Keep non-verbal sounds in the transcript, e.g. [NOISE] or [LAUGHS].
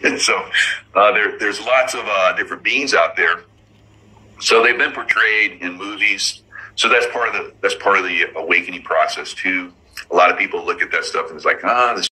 [LAUGHS] And so uh, there, there's lots of uh, different beings out there. So they've been portrayed in movies. So that's part of the that's part of the awakening process too. A lot of people look at that stuff and it's like, ah, this